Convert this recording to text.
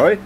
Ahoj.